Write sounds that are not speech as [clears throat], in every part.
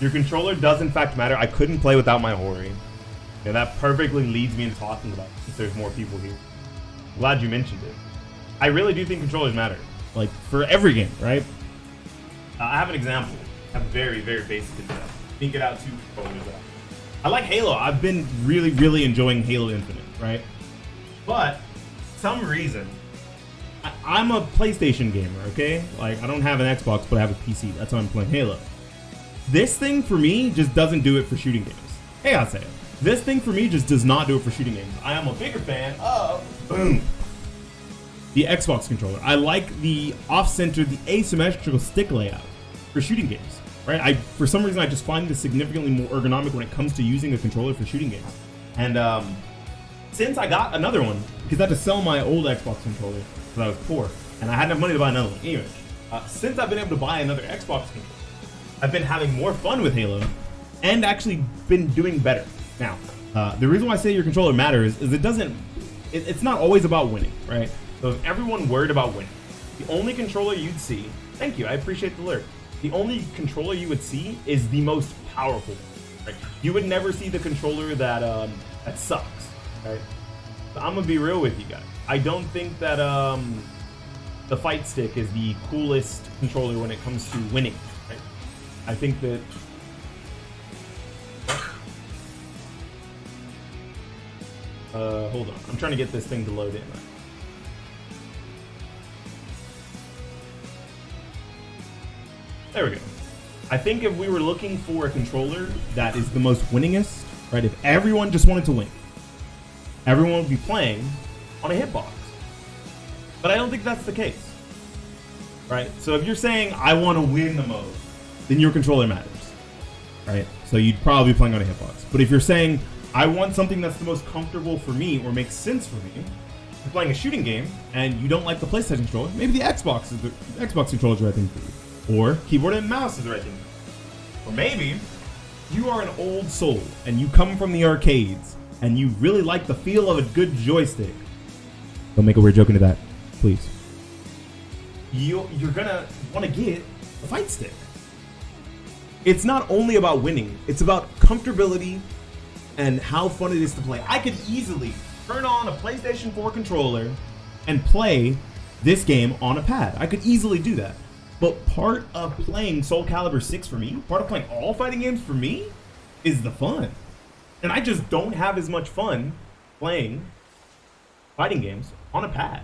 Your controller does in fact matter. I couldn't play without my Hori. Yeah, that perfectly leads me into talking about if there's more people here. Glad you mentioned it. I really do think controllers matter. Like, for every game, right? Uh, I have an example. A very, very basic example. Think it out too. I like Halo. I've been really, really enjoying Halo Infinite, right? But, some reason, I, I'm a PlayStation gamer, okay? Like, I don't have an Xbox, but I have a PC. That's why I'm playing Halo. This thing, for me, just doesn't do it for shooting games. Hey, I'll say it. This thing, for me, just does not do it for shooting games. I am a bigger fan of... Boom [clears throat] the Xbox controller. I like the off-center, the asymmetrical stick layout for shooting games. Right? I for some reason I just find this significantly more ergonomic when it comes to using a controller for shooting games. And um, since I got another one, because I had to sell my old Xbox controller because I was poor, and I had enough money to buy another one. Anyway, uh, since I've been able to buy another Xbox controller, I've been having more fun with Halo, and actually been doing better. Now, uh, the reason why I say your controller matters is it doesn't. It, it's not always about winning, right? So if everyone worried about winning, the only controller you'd see, thank you, I appreciate the alert. The only controller you would see is the most powerful. Right? You would never see the controller that um, that sucks. Right? So I'm gonna be real with you guys. I don't think that um, the fight stick is the coolest controller when it comes to winning. I think that Uh, hold on. I'm trying to get this thing to load in. There we go. I think if we were looking for a controller that is the most winningest, right? If everyone just wanted to win, everyone would be playing on a hitbox. But I don't think that's the case. Right? So if you're saying I want to win the most, then your controller matters. Right? So you'd probably be playing on a hitbox. But if you're saying I want something that's the most comfortable for me or makes sense for me, you're playing a shooting game and you don't like the PlayStation controller, maybe the Xbox is the Xbox controller is the right thing for you. Or keyboard and mouse is the right thing. For you. Or maybe you are an old soul and you come from the arcades and you really like the feel of a good joystick. Don't make a weird joke into that, please. You, you're gonna want to get a fight stick. It's not only about winning, it's about comfortability and how fun it is to play. I could easily turn on a PlayStation 4 controller and play this game on a pad. I could easily do that. But part of playing Soul Calibur 6 for me, part of playing all fighting games for me, is the fun. And I just don't have as much fun playing fighting games on a pad.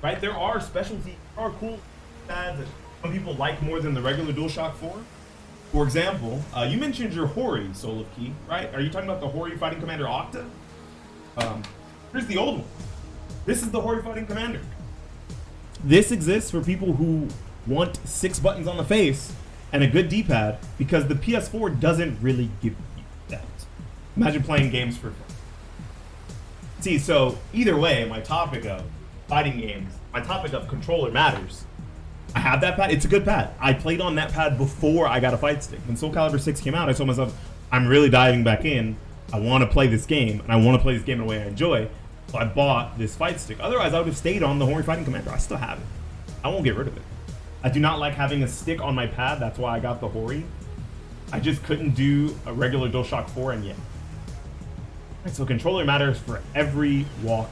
Right? There are specialty, there are cool pads that some people like more than the regular DualShock 4. For example, uh, you mentioned your Hori Soul of Ki, right? Are you talking about the Hori Fighting Commander Octa? Um, here's the old one. This is the Hori Fighting Commander. This exists for people who want six buttons on the face and a good D-pad because the PS4 doesn't really give you that. Imagine playing games for fun. See, so either way, my topic of fighting games, my topic of controller matters. I have that pad. It's a good pad. I played on that pad before I got a fight stick. When Soul Calibur 6 came out, I told myself, I'm really diving back in. I want to play this game, and I want to play this game in a way I enjoy. So I bought this fight stick. Otherwise, I would have stayed on the Hori Fighting Commander. I still have it. I won't get rid of it. I do not like having a stick on my pad. That's why I got the Hori. I just couldn't do a regular DualShock 4 and yet. Right, so controller matters for every walk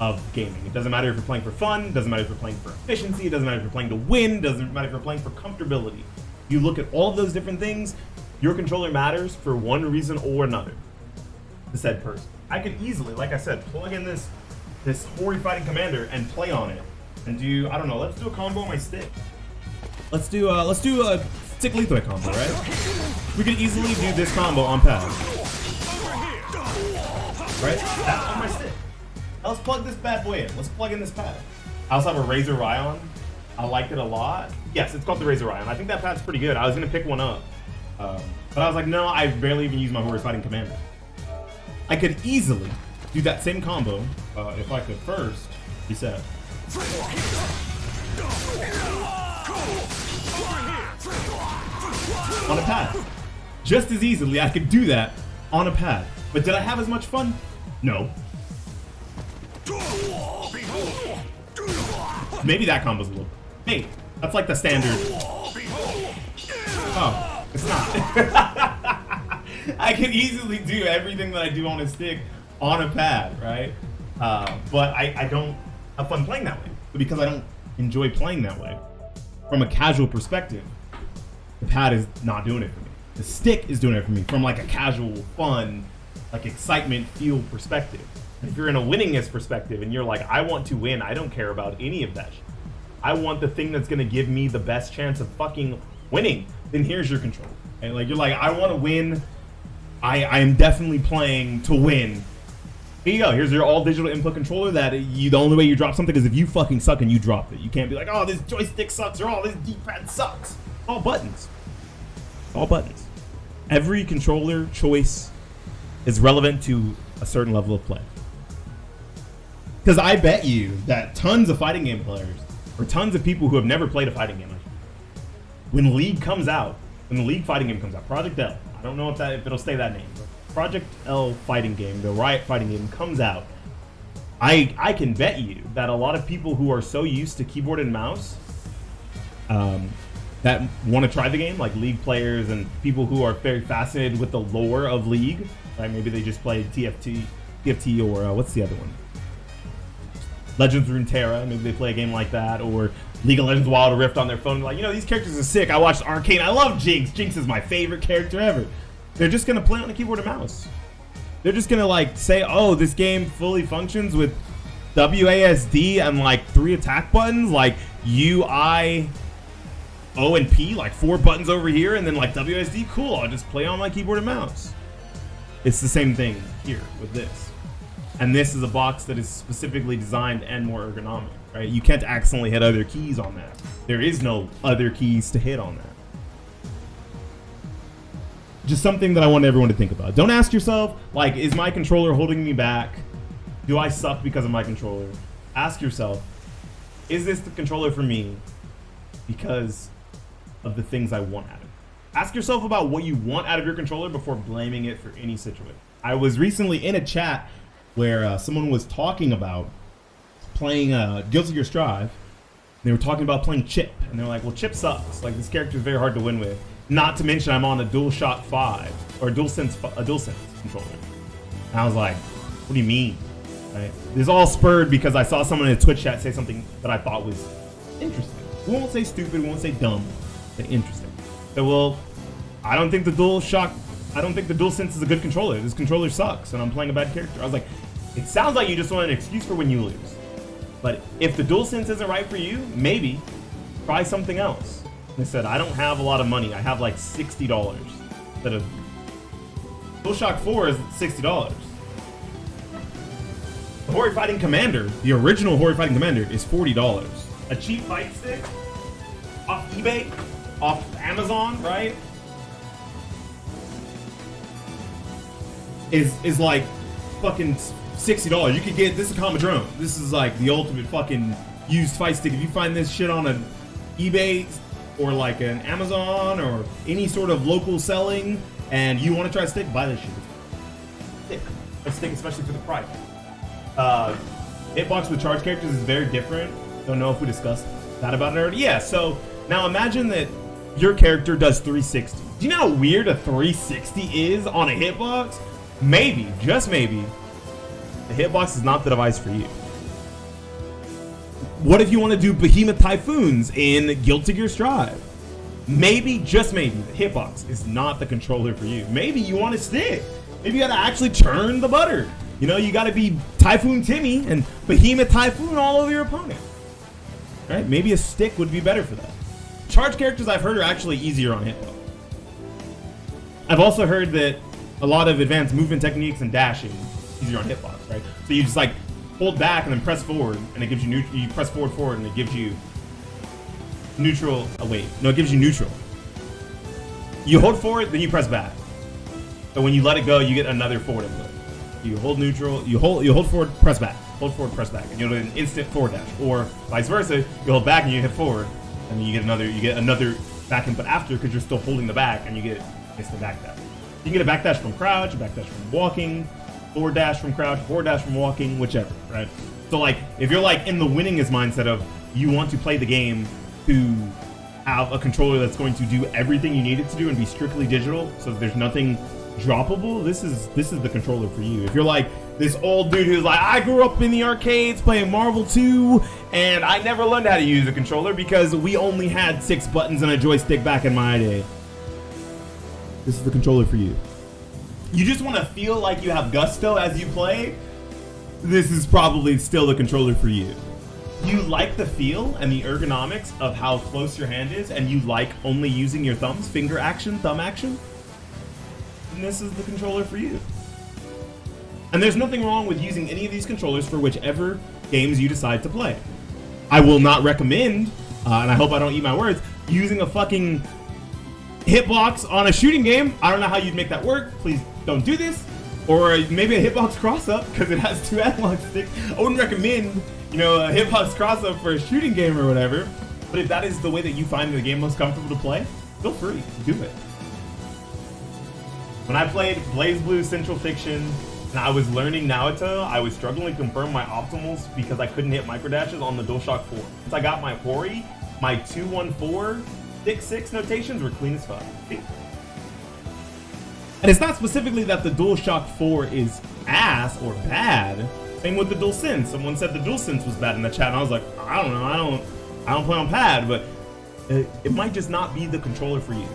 of gaming. It doesn't matter if you're playing for fun, doesn't matter if you're playing for efficiency, it doesn't matter if you're playing to win, doesn't matter if you're playing for comfortability. You look at all of those different things, your controller matters for one reason or another. The said person. I could easily, like I said, plug in this this Hori Fighting Commander and play on it. And do, I don't know, let's do a combo on my stick. Let's do uh let's do a stick lethal combo, right? We could easily do this combo on pad. Right? Let's plug this bad boy in. Let's plug in this pad. I also have a Razer Raion. I like it a lot. Yes, it's called the Razer Raion. I think that pad's pretty good. I was gonna pick one up. Um, but I was like, no, I barely even use my Hori Fighting Commander. I could easily do that same combo uh, if I could first reset. On a pad. Just as easily, I could do that on a pad. But did I have as much fun? No. Maybe that combo's a little. Hey, that's like the standard. Oh, it's not. [laughs] I can easily do everything that I do on a stick on a pad, right? Uh, but I, I don't have fun playing that way because I don't enjoy playing that way. From a casual perspective, the pad is not doing it for me. The stick is doing it for me from like a casual, fun, like excitement, feel perspective. If you're in a winningness perspective and you're like, I want to win, I don't care about any of that shit. I want the thing that's gonna give me the best chance of fucking winning. Then here's your control. And like you're like, I want to win. I I am definitely playing to win. Here you go. Here's your all digital input controller. That you the only way you drop something is if you fucking suck and you drop it. You can't be like, oh, this joystick sucks or oh, this D-pad sucks. All buttons. All buttons. Every controller choice is relevant to a certain level of play. Because I bet you that tons of fighting game players, or tons of people who have never played a fighting game, when League comes out, when the League fighting game comes out, Project L, I don't know if that if it'll stay that name, Project L fighting game, the Riot fighting game comes out, I I can bet you that a lot of people who are so used to keyboard and mouse, um, that want to try the game, like League players and people who are very fascinated with the lore of League, right? Maybe they just played TFT, TFT, or uh, what's the other one? Legends Runeterra. Maybe they play a game like that, or League of Legends Wild Rift on their phone. Like, you know, these characters are sick. I watched Arcane. I love Jinx. Jinx is my favorite character ever. They're just gonna play on a keyboard and mouse. They're just gonna like say, oh, this game fully functions with WASD and like three attack buttons, like U, I, O, and P, like four buttons over here, and then like WASD. Cool. I'll just play on my keyboard and mouse. It's the same thing here with this. And this is a box that is specifically designed and more ergonomic, right? You can't accidentally hit other keys on that. There is no other keys to hit on that. Just something that I want everyone to think about. Don't ask yourself, like, is my controller holding me back? Do I suck because of my controller? Ask yourself, is this the controller for me because of the things I want out of it? Ask yourself about what you want out of your controller before blaming it for any situation. I was recently in a chat where uh, someone was talking about playing uh, Guilty Gear Strive. They were talking about playing Chip, and they're like, "Well, Chip sucks. Like this character is very hard to win with. Not to mention, I'm on a DualShock Five or a DualSense a DualSense controller." And I was like, "What do you mean?" Right? This all spurred because I saw someone in a Twitch chat say something that I thought was interesting. We won't say stupid. We won't say dumb. Say interesting. So, well, I don't think the DualShock I don't think the DualSense is a good controller. This controller sucks, and I'm playing a bad character. I was like, it sounds like you just want an excuse for when you lose. But if the DualSense isn't right for you, maybe try something else. They said, I don't have a lot of money. I have like $60 instead of DualShock 4 is $60. The Hori Fighting Commander, the original Hori Fighting Commander, is $40. A cheap fight stick off eBay, off Amazon, right? Is is like fucking sixty dollars. You could get this is a Qanba Drone. This is like the ultimate fucking used fight stick. If you find this shit on an eBay or like an Amazon or any sort of local selling, and you want to try a stick, buy this shit. Stick. A stick, especially for the price. Uh, Hitbox with charge characters is very different. Don't know if we discussed that about it already. Yeah. So now imagine that your character does 360. Do you know how weird a 360 is on a hitbox? Maybe, just maybe, the hitbox is not the device for you. What if you want to do Behemoth Typhoons in Guilty Gear Strive? Maybe, just maybe, the hitbox is not the controller for you. Maybe you want to stick. Maybe you gotta actually turn the butter. You know, you gotta be Typhoon Timmy and Behemoth Typhoon all over your opponent. Right? Maybe a stick would be better for that. Charge characters I've heard are actually easier on hitbox. I've also heard that a lot of advanced movement techniques and dashing easier on hitbox, right? So you just like hold back and then press forward, and it gives you neutral. You press forward, forward, and it gives you neutral. Oh wait, no, it gives you neutral. You hold forward, then you press back. So when you let it go, you get another forward input. You hold neutral, you hold you hold forward, press back, hold forward, press back, and you'll get an instant forward dash. Or vice versa, you hold back and you hit forward, and you get another you get another back input after because you're still holding the back, and you get instant back dash. You can get a back dash from crouch, a back dash from walking, forward dash from crouch, four dash from walking, whichever, right? So like, if you're like in the winningest mindset of you want to play the game to have a controller that's going to do everything you need it to do and be strictly digital, so there's nothing droppable, this is this is the controller for you. If you're like this old dude who's like, I grew up in the arcades playing Marvel 2, and I never learned how to use a controller because we only had six buttons and a joystick back in my day. This is the controller for you. You just want to feel like you have gusto as you play. This is probably still the controller for you. You like the feel and the ergonomics of how close your hand is, and you like only using your thumbs, finger action, thumb action this is the controller for you. And there's nothing wrong with using any of these controllers for whichever games you decide to play. I will not recommend, uh, and I hope I don't eat my words, using a fucking hitbox on a shooting game. I don't know how you'd make that work. Please don't do this. Or maybe a hitbox cross-up because it has two [laughs] analog sticks. I wouldn't recommend, you know, a hitbox cross-up for a shooting game or whatever. But if that is the way that you find the game most comfortable to play, feel free, to do it. When I played BlazBlue Central Fiction and I was learning Naoto, I was struggling to confirm my optimals because I couldn't hit microdashes on the DualShock 4. Once I got my Hori, my 214 thick 6 notations were clean as fuck. And it's not specifically that the DualShock 4 is ass or bad. Same with the DualSense. Someone said the DualSense was bad in the chat, and I was like, I don't know, I don't, I don't play on pad, but it, it might just not be the controller for you.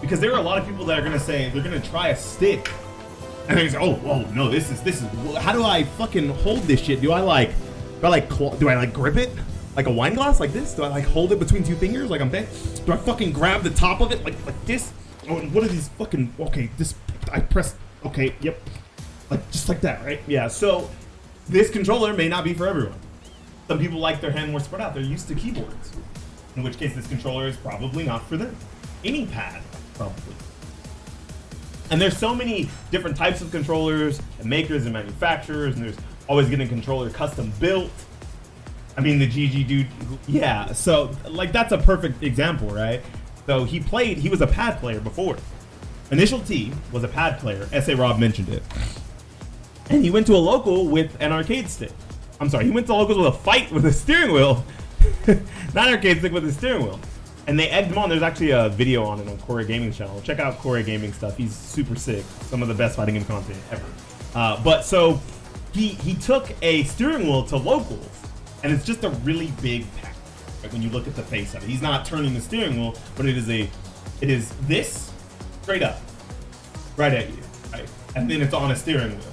Because there are a lot of people that are gonna say they're gonna try a stick, and they say, "Oh, oh no, this is this is how do I fucking hold this shit? Do I like, do I like, do I like grip it like a wine glass like this? Do I like hold it between two fingers like I'm saying? Do I fucking grab the top of it like like this? Oh, what are these fucking? Okay, this I press. Okay, yep, like just like that, right? Yeah. So this controller may not be for everyone. Some people like their hand more spread out. They're used to keyboards. In which case, this controller is probably not for them. Any pad probably. And there's so many different types of controllers and makers and manufacturers, and there's always getting a controller custom built. I mean, the GG dude, yeah. So, like, that's a perfect example, right? So he played, he was a pad player before. Initial T was a pad player. S.A. Rob mentioned it. And he went to a local with an arcade stick. I'm sorry, he went to locals with a fight with a steering wheel. [laughs] Not an arcade stick with a steering wheel and they egged him on. There's actually a video on it on Core-A Gaming channel. Check out Core-A Gaming stuff. He's super sick. Some of the best fighting game content ever. Uh, but so he he took a steering wheel to locals, and it's just a really big pack. When you look at the face of it, he's not turning the steering wheel, but it is a it is this straight up, right at you, right? And then it's on a steering wheel,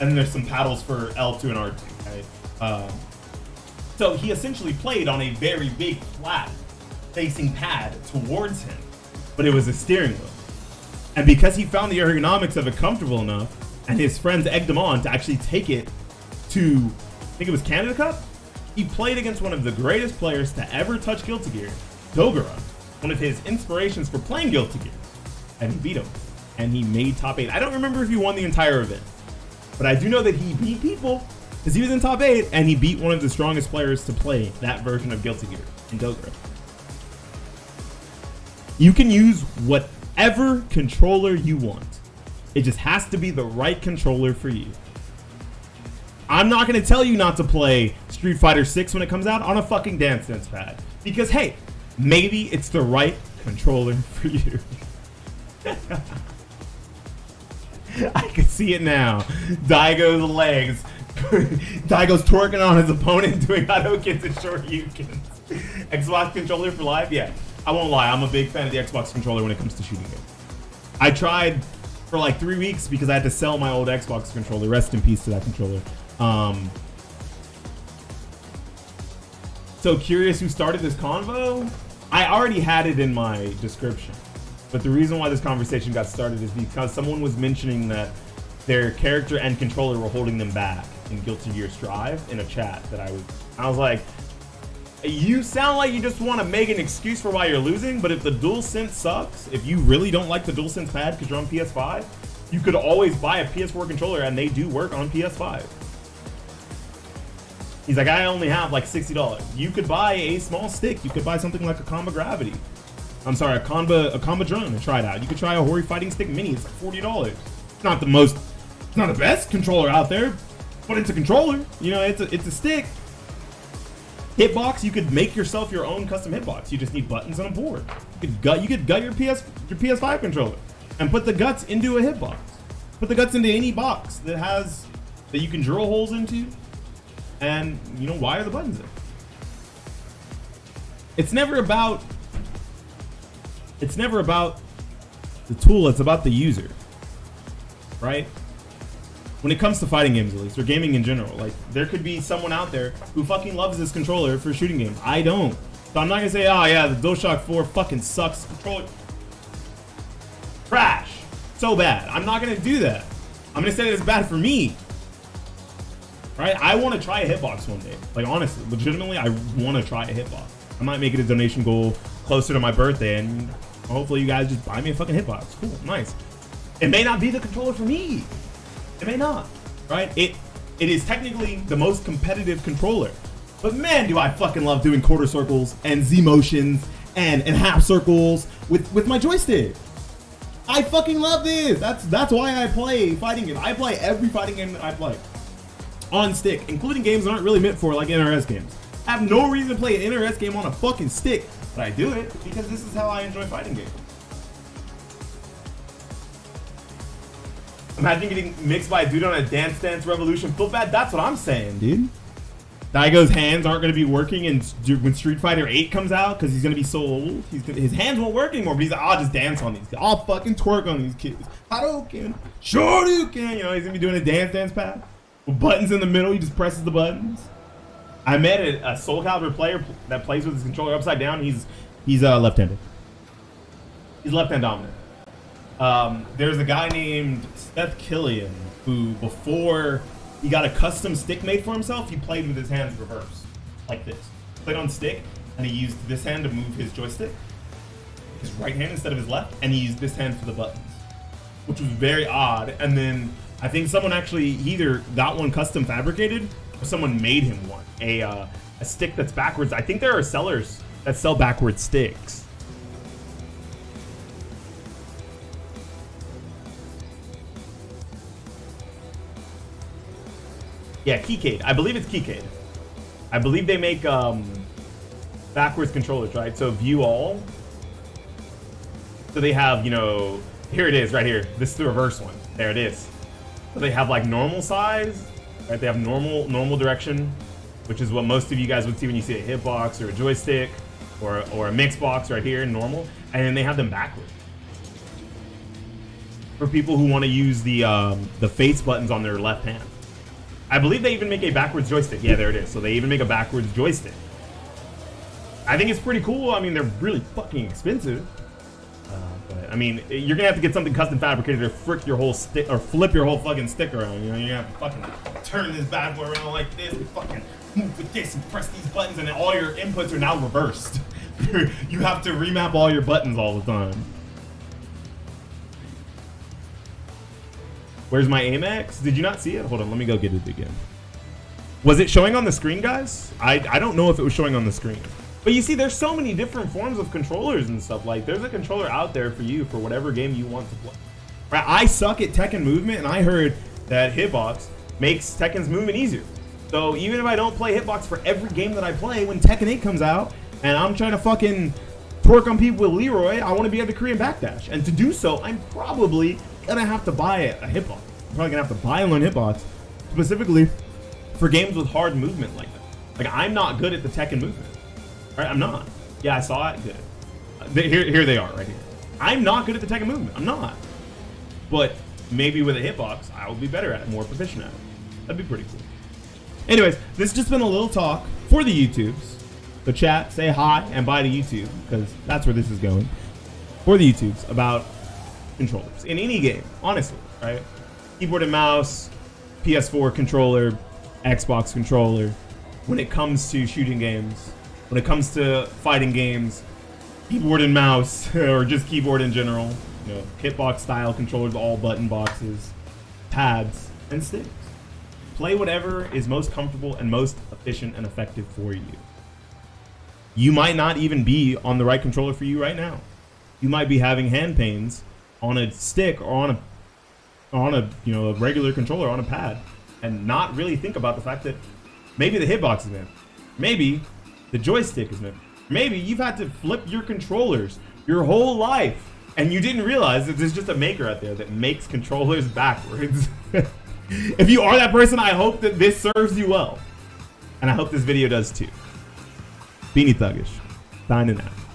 and then there's some paddles for L2 and R2. Right? Um, so he essentially played on a very big flat facing pad towards him, but it was a steering wheel. And because he found the ergonomics of it comfortable enough, and his friends egged him on to actually take it to, I think it was Canada Cup, he played against one of the greatest players to ever touch Guilty Gear, Dogura, one of his inspirations for playing Guilty Gear, and he beat him. And he made top eight. I don't remember if he won the entire event, but I do know that he beat people because he was in top eight and he beat one of the strongest players to play that version of Guilty Gear in Dogura. You can use whatever controller you want. It just has to be the right controller for you. I'm not to tell you not to play Street Fighter 6 when it comes out on a fucking Dance Dance pad. Because, hey, maybe it's the right controller [laughs] for you. [laughs] I can see it now. Daigo's legs. [laughs] Daigo's twerking on his opponent doing Hadoukens and Shoryukens. Xbox controller for life? Yeah. I won't lie, I'm a big fan of the Xbox controller when it comes to shooting games. I tried for like three weeks because I had to sell my old Xbox controller. Rest in peace to that controller. Um, so curious who started this convo? I already had it in my description. But the reason why this conversation got started is because someone was mentioning that their character and controller were holding them back in Guilty Gear Strive in a chat that I was I was like, you sound like you just want to make an excuse for why you're losing, but if the DualSense sucks, if you really don't like the DualSense pad because you're on PS5, you could always buy a PS4 controller and they do work on PS5. He's like, I only have like $60. You could buy a small stick. You could buy something like a Qanba Gravity. I'm sorry, a Comba, a Qanba Drone and try it out. You could try a Hori Fighting Stick Mini. It's like $40. It's not the most, it's not the best controller out there, but it's a controller. You know, it's a, it's a stick. Hitbox, you could make yourself your own custom hitbox. You just need buttons and a board. You could gut, you could gut your PS, your PS5 controller, and put the guts into a hitbox. Put the guts into any box that has that you can drill holes into, and you know why are the buttons in. It's never about. It's never about the tool. It's about the user, right? when it comes to fighting games at least or gaming in general like there could be someone out there who fucking loves this controller for shooting games i don't so i'm not gonna say oh yeah the DualShock 4 fucking sucks controller trash so bad i'm not gonna do that i'm gonna say it's bad for me right i want to try a hitbox one day like honestly legitimately i want to try a hitbox i might make it a donation goal closer to my birthday and hopefully you guys just buy me a fucking hitbox cool nice it may not be the controller for me it may not, right? It it is technically the most competitive controller. But man, do I fucking love doing quarter circles and Z motions and, and half circles with, with my joystick. I fucking love this. That's that's why I play fighting games. I play every fighting game that I play on stick, including games that aren't really meant for like NRS games. I have no reason to play an NRS game on a fucking stick, but I do it because this is how I enjoy fighting games. Imagine getting mixed by a dude on a Dance Dance Revolution flip pad. That's what I'm saying, dude. Daigo's hands aren't going to be working and when Street Fighter 8 comes out because he's going to be so old. Gonna, his hands won't work anymore, but he's like, I'll just dance on these. I'll fucking twerk on these kids. Hadouken, Shoryuken. You know, he's going to be doing a Dance Dance pad buttons in the middle. He just presses the buttons. I met a, a Soul Calibur player that plays with his controller upside down. He's he's uh, left-handed. He's left-hand dominant. Um, there's a guy named Seth Killian who, before he got a custom stick made for himself, he played with his hands reversed, like this. Played on stick, and he used this hand to move his joystick, his right hand instead of his left, and he used this hand for the buttons, which was very odd. And then I think someone actually either got one custom fabricated or someone made him one, a uh, a stick that's backwards. I think there are sellers that sell backwards sticks. Yeah, Keycade. I believe it's Keycade. I believe they make um, backwards controllers, right? So view all. So they have, you know, here it is right here. This is the reverse one. There it is. They have like normal size, right? They have normal normal direction, which is what most of you guys would see when you see a hitbox or a joystick or, or a mix box right here, in normal. And then they have them backwards. For people who want to use the um, the face buttons on their left hand. I believe they even make a backwards joystick. Yeah, there it is. So they even make a backwards joystick. I think it's pretty cool. I mean, they're really fucking expensive. I mean, you're gonna have to get something custom fabricated or frick your whole stick or flip your whole fucking stick around. You know, you're gonna have to fucking turn this bad boy around like this and fucking move with this and press these buttons, and all your inputs are now reversed. [laughs] you have to remap all your buttons all the time. Where's my Amex? Did you not see it? Hold on, let me go get it again. Was it showing on the screen, guys? I, I don't know if it was showing on the screen. But you see, there's so many different forms of controllers and stuff. Like, there's a controller out there for you for whatever game you want to play. Right? I suck at Tekken movement, and I heard that Hitbox makes Tekken's movement easier. So even if I don't play Hitbox for every game that I play, when Tekken 8 comes out, and I'm trying to fucking twerk on people with Leroy, I want to be able to Korean backdash. And to do so, I'm probably gonna have to buy a, hitbox. I'm probably gonna have to buy and learn hitbox specifically for games with hard movement like that. Like I'm not good at the Tekken movement. Right? I'm not. Yeah, I saw it. Good. Uh, here, here they are right here. I'm not good at the Tekken movement. I'm not. But maybe with a hitbox, I will be better at it, more proficient at it. That'd be pretty cool. Anyways, this has just been a little talk for the YouTubes. The chat, say hi and bye to YouTube because that's where this is going. For the YouTubes about controllers in any game, honestly, right? Keyboard and mouse, PS4 controller, Xbox controller. When it comes to shooting games, when it comes to fighting games, keyboard and mouse, [laughs] or just keyboard in general, you know, hitbox style controllers, all button boxes, pads, and sticks. Play whatever is most comfortable and most efficient and effective for you. You might not even be on the right controller for you right now. You might be having hand pains on a stick or on a on a you know a regular controller on a pad and not really think about the fact that maybe the hitbox is in. Maybe the joystick is meant. Maybe you've had to flip your controllers your whole life, and you didn't realize that there's just a maker out there that makes controllers backwards. [laughs] if you are that person, I hope that this serves you well. And I hope this video does too. Beanie Thuggish, signing out.